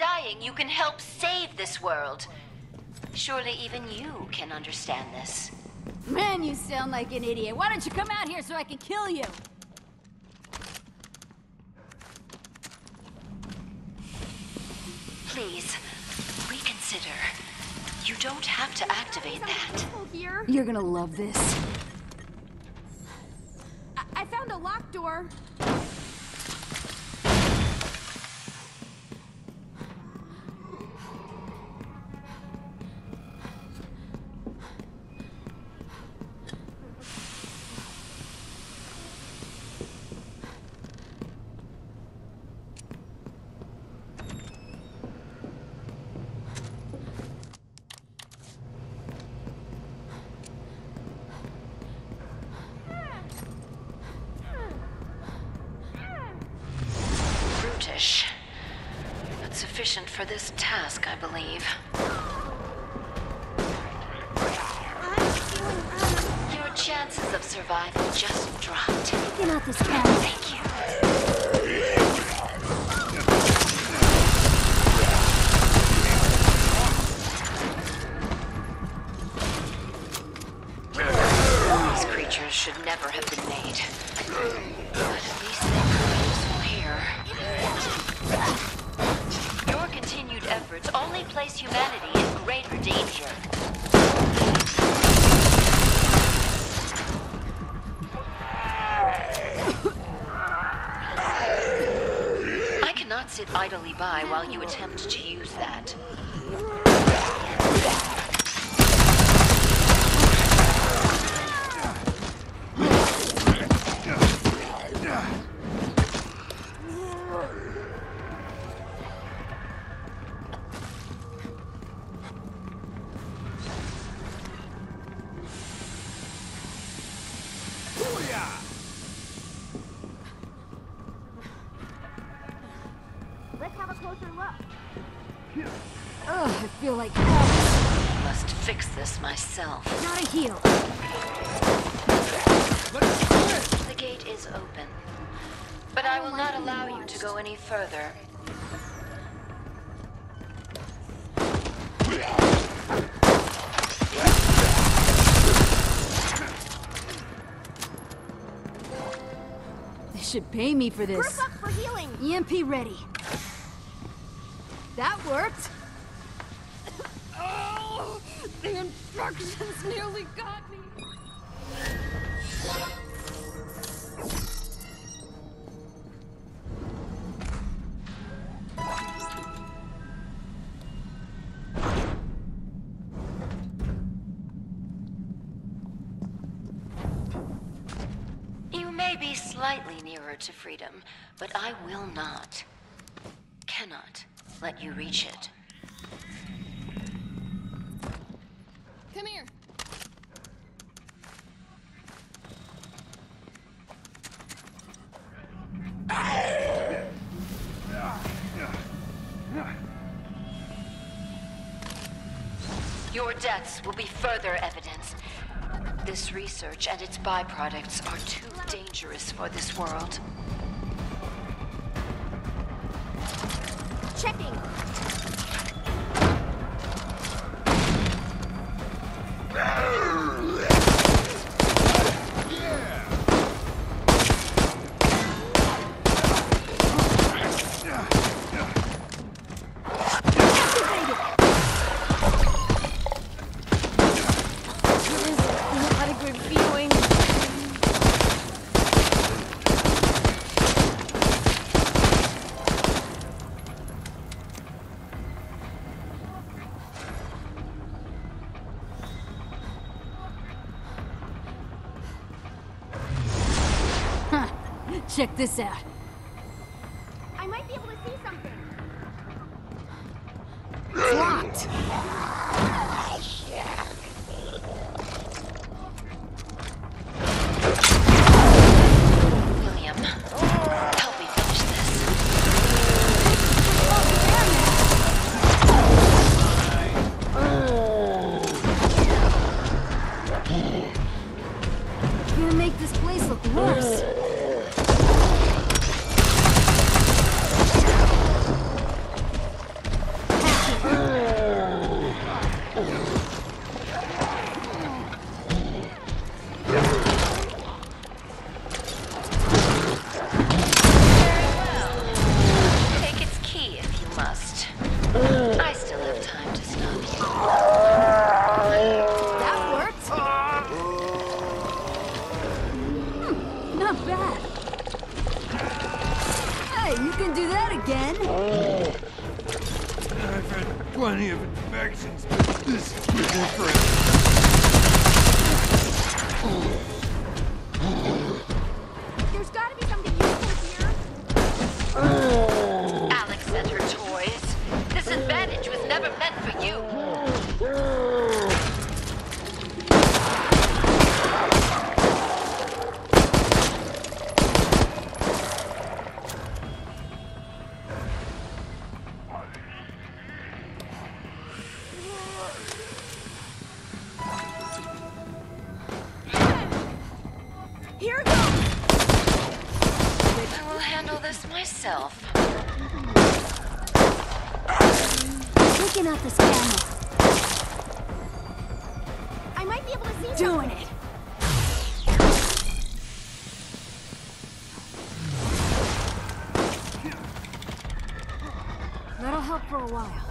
dying, you can help save this world. Surely even you can understand this. Man, you sound like an idiot. Why don't you come out here so I can kill you? Please, reconsider. You don't have to activate that. Here? You're gonna love this. I, I found a locked door. Brutish. But sufficient for this task, I believe. Your chances of survival just dropped. Get out this camera. Thank you. These creatures should never have been made. Sit idly by while you attempt to use that. Feel like hell. Must fix this myself. Not a heal. The gate is open. But I will not allow you to go any further. They should pay me for this. Group up for healing. EMP ready. That worked. The instructions nearly got me. You may be slightly nearer to freedom, but I will not, cannot let you reach it. Come here. Your deaths will be further evidence. This research and its byproducts are too dangerous for this world. Checking. Check this out. Can do that again. Oh. I've had plenty of infections, but this is different. There's This camera. I might be able to see Doing something. it. That'll help for a while.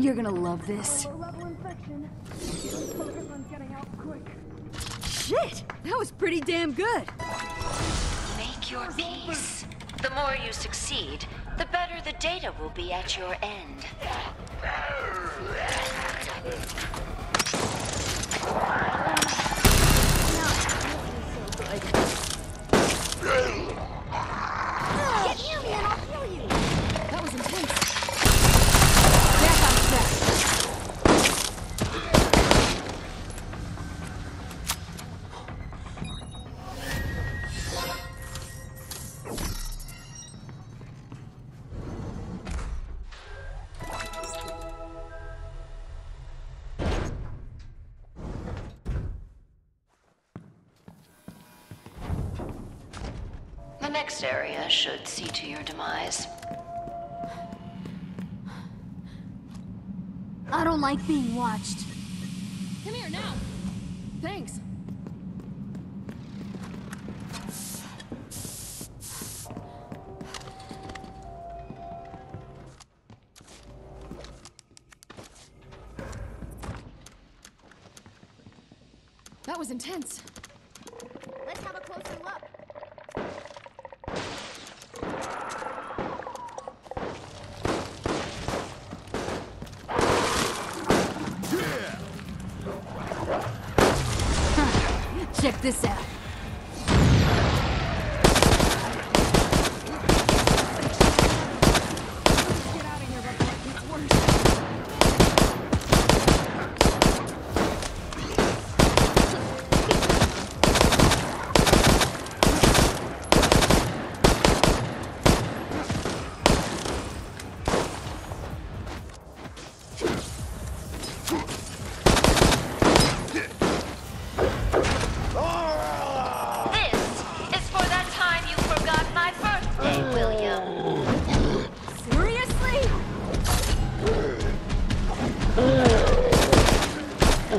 You're gonna love this. Shit! That was pretty damn good. Make your peace. The more you succeed, the better the data will be at your end. Next area should see to your demise. I don't like being watched. Come here now. Thanks. That was intense. This out.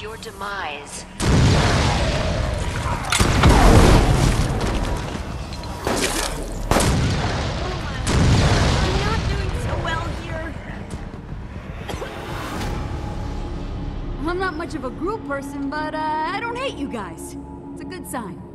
your demise. I'm not much of a group person, but uh, I don't hate you guys. It's a good sign.